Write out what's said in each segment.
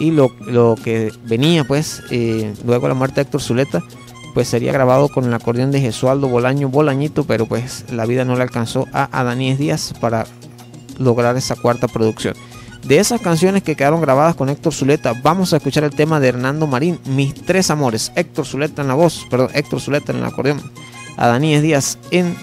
y lo, que venía pues eh, luego de la muerte de Héctor Zuleta pues sería grabado con el acordeón de Jesualdo Bolaño Bolañito, pero pues la vida no le alcanzó a Adaníes Díaz para lograr esa cuarta producción. De esas canciones que quedaron grabadas con Héctor Zuleta, vamos a escuchar el tema de Hernando Marín, Mis Tres Amores. Héctor Zuleta en la voz, perdón, Héctor Zuleta en el acordeón, Adaníes Díaz en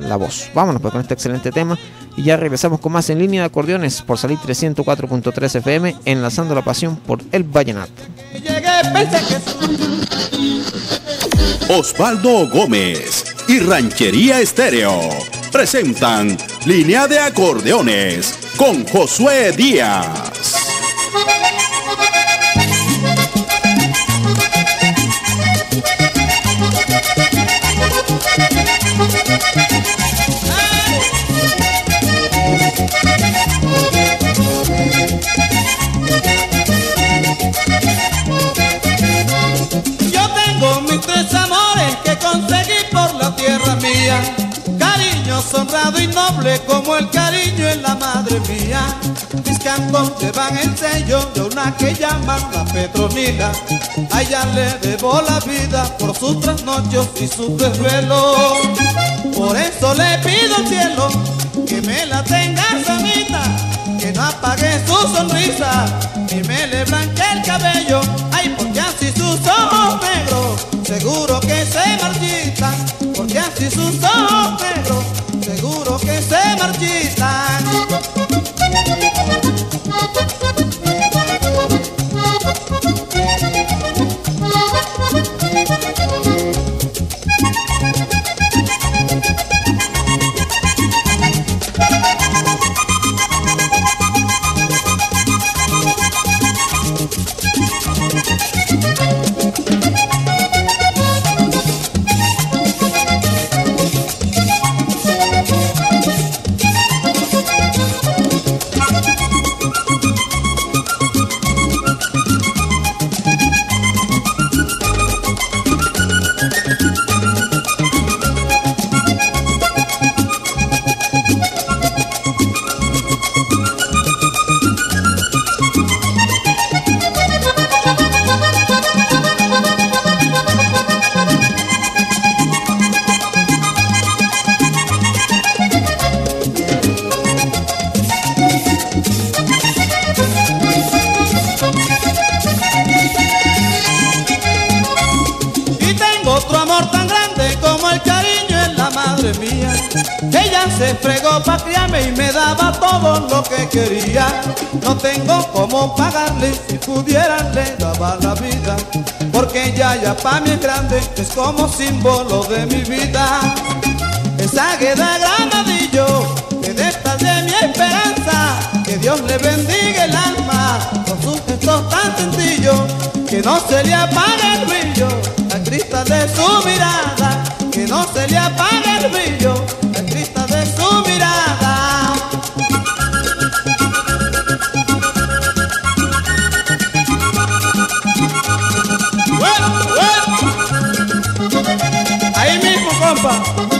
la voz. Vámonos pues con este excelente tema y ya regresamos con más en línea de acordeones por salir 304.3 FM, enlazando la pasión por el vallenato. Osvaldo Gómez y Ranchería Estéreo presentan Línea de Acordeones con Josué Díaz. En la madre mía. Mis cantos llevan el sello de una que llaman la Petronila. A ella le debo la vida por sus trasnochos y sus desvelos. Por eso le pido al cielo que me la tenga sanita, que no apague su sonrisa, ni me le blanque el cabello. Ay, porque se fregó pa' criarme y me daba todo lo que quería. No tengo cómo pagarle, si pudiera le daba la vida. Porque ya ya pa' mí es grande, es como símbolo de mi vida. Esa queda granadillo, que detrás de mi esperanza, que Dios le bendiga el alma, con sus gestos tan sencillos, que no se le apague el brillo, la crista de su mirada, que no se le apague el brillo 吧。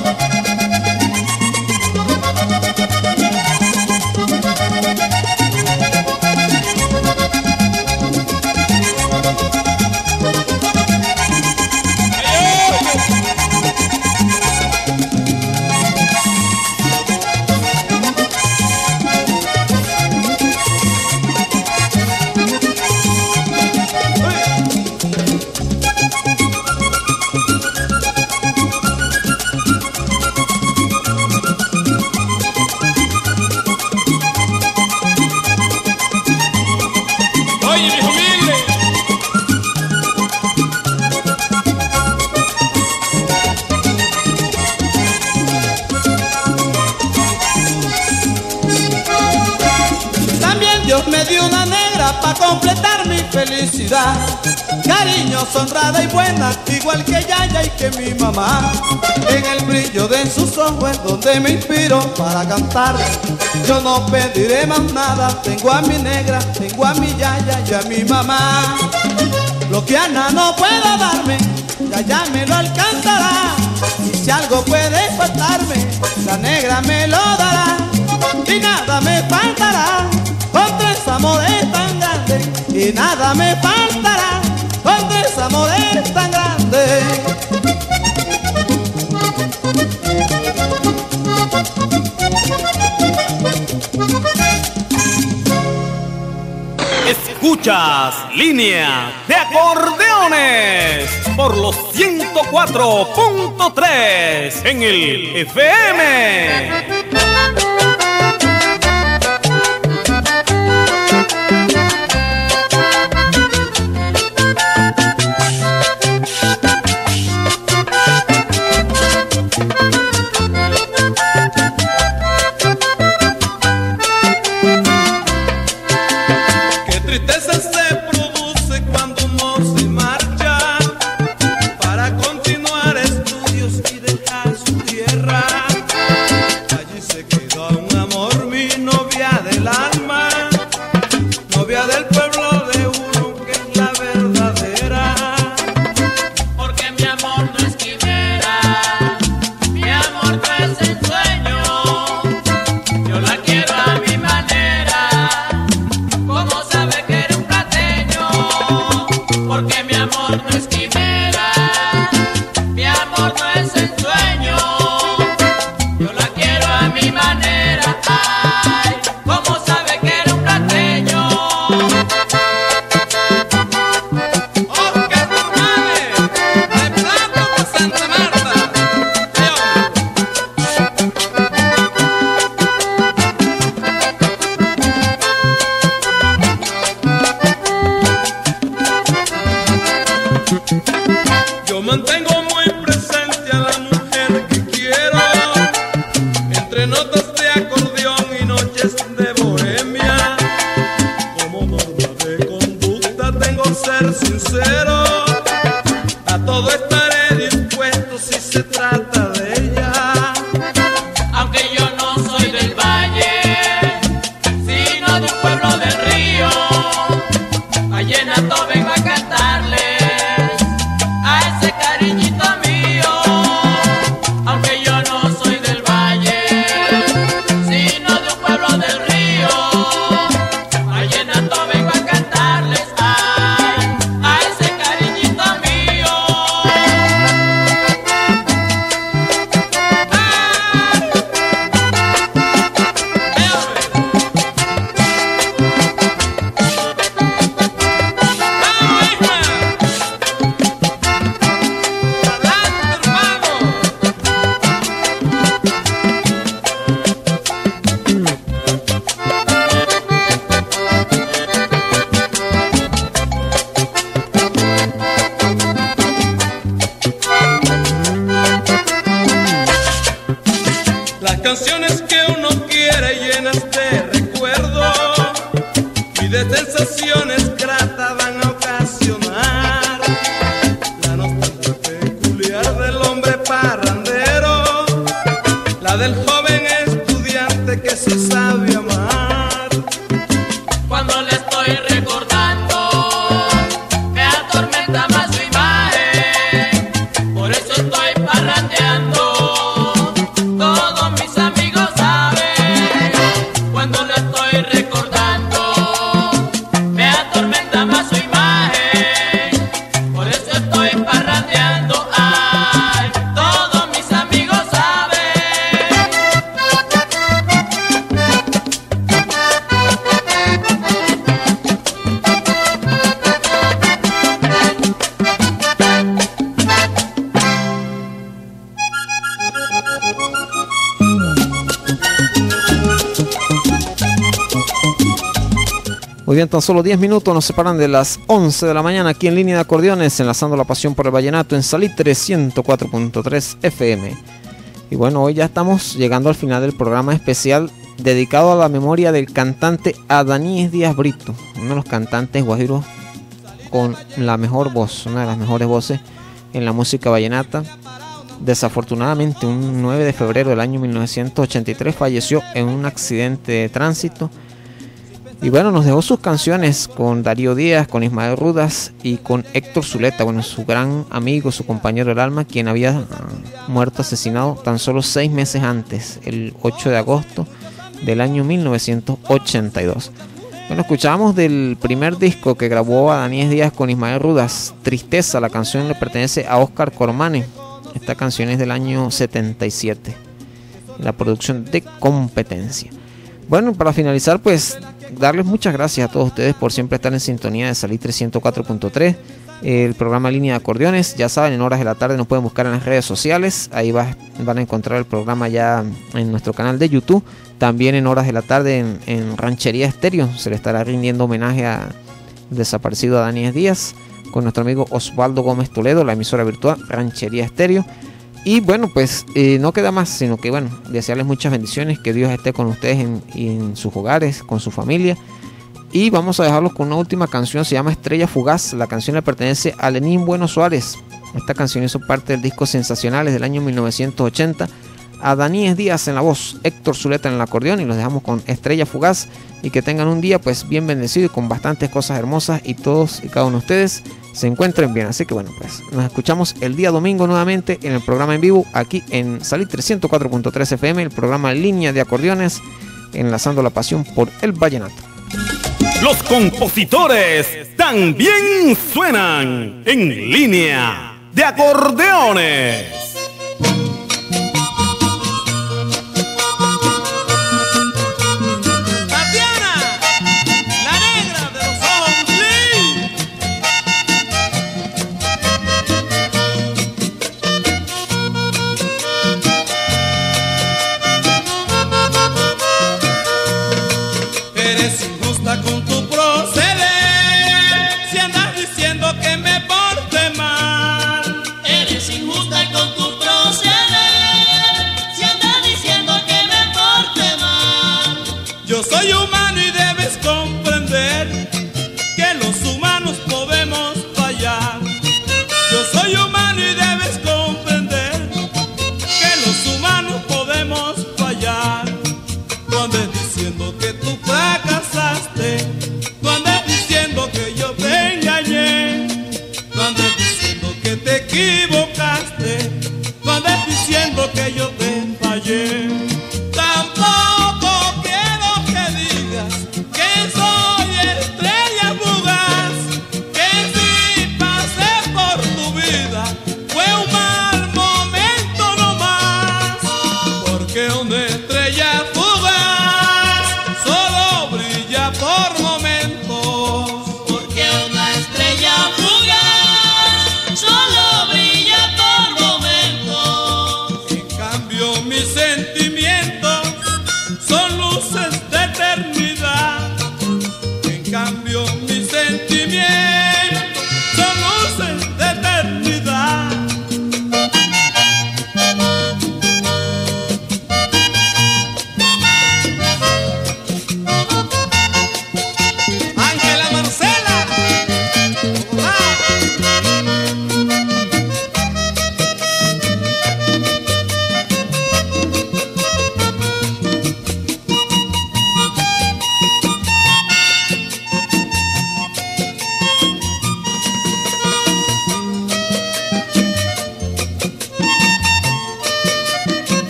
Honrada y buena, igual que Yaya y que mi mamá. En el brillo de sus ojos es donde me inspiro para cantar. Yo no pediré más nada, tengo a mi negra, tengo a mi Yaya y a mi mamá. Lo que Ana no pueda darme, Yaya me lo alcanzará. Y si algo puede faltarme, la negra me lo dará. Y nada me faltará, con tres amores grandes y nada me faltará cuando ese amor es tan grande. Escuchas línea de acordeones por los 104.3 en el FM. Samantha tan solo 10 minutos nos separan de las 11 de la mañana aquí en línea de acordeones, enlazando la pasión por el vallenato en Salitre 104.3 FM. Y bueno, hoy ya estamos llegando al final del programa especial dedicado a la memoria del cantante Adaníes Díaz Brito, uno de los cantantes guajiros con la mejor voz, una de las mejores voces en la música vallenata. Desafortunadamente, un 9 de febrero del año 1983 falleció en un accidente de tránsito y bueno, nos dejó sus canciones con Darío Díaz, con Ismael Rudas y con Héctor Zuleta, bueno, su gran amigo, su compañero del alma, quien había ah, muerto asesinado tan solo seis meses antes, el 8 de agosto del año 1982. Bueno, escuchamos del primer disco que grabó a Daniel Díaz con Ismael Rudas, Tristeza, la canción le pertenece a Oscar Cormane. Esta canción es del año 77, la producción de competencia. Bueno, para finalizar, pues darles muchas gracias a todos ustedes por siempre estar en sintonía de Salir 304.3, el programa Línea de Acordeones. Ya saben, en horas de la tarde nos pueden buscar en las redes sociales. Ahí van a encontrar el programa ya en nuestro canal de YouTube. También en horas de la tarde en, Ranchería Estéreo se le estará rindiendo homenaje a desaparecido a Daniel Díaz con nuestro amigo Osvaldo Gómez Toledo, la emisora virtual Ranchería Estéreo. Y bueno, pues eh, no queda más, sino que bueno, desearles muchas bendiciones, que Dios esté con ustedes en, en sus hogares, con su familia. Y vamos a dejarlos con una última canción, se llama Estrella Fugaz. La canción le pertenece a Lenín Bueno Suárez. Esta canción hizo parte del disco Sensacionales del año 1980 a Daníes Díaz en la voz, Héctor Zuleta en el acordeón y los dejamos con Estrella Fugaz y que tengan un día pues bien bendecido y con bastantes cosas hermosas y todos y cada uno de ustedes se encuentren bien. Así que bueno, pues nos escuchamos el día domingo nuevamente en el programa en vivo aquí en Salir 304.3 FM, el programa Línea de Acordeones, enlazando la pasión por el vallenato. Los compositores también suenan en línea de acordeones. que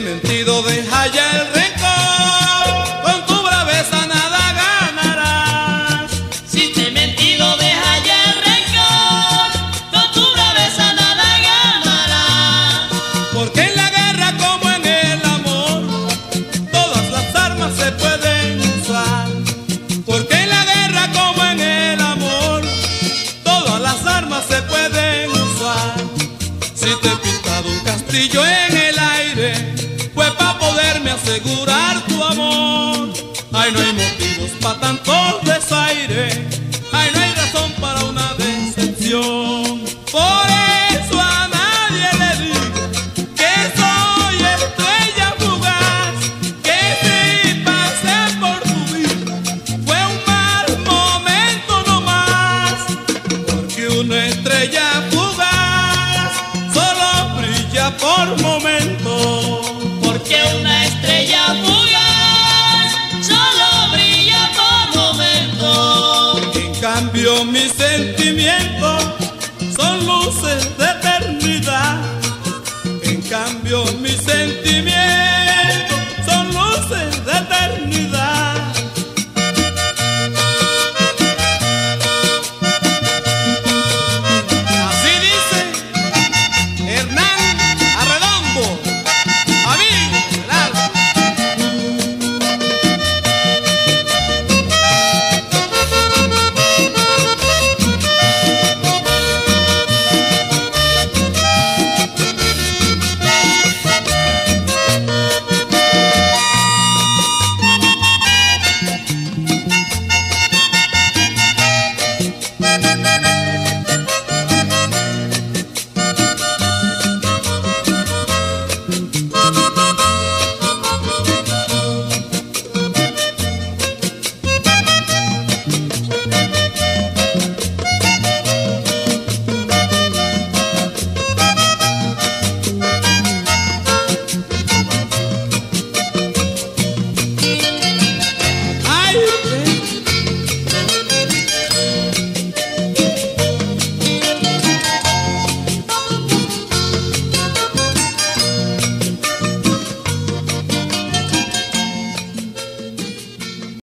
mentido, deja ya. Por momento, porque murió mi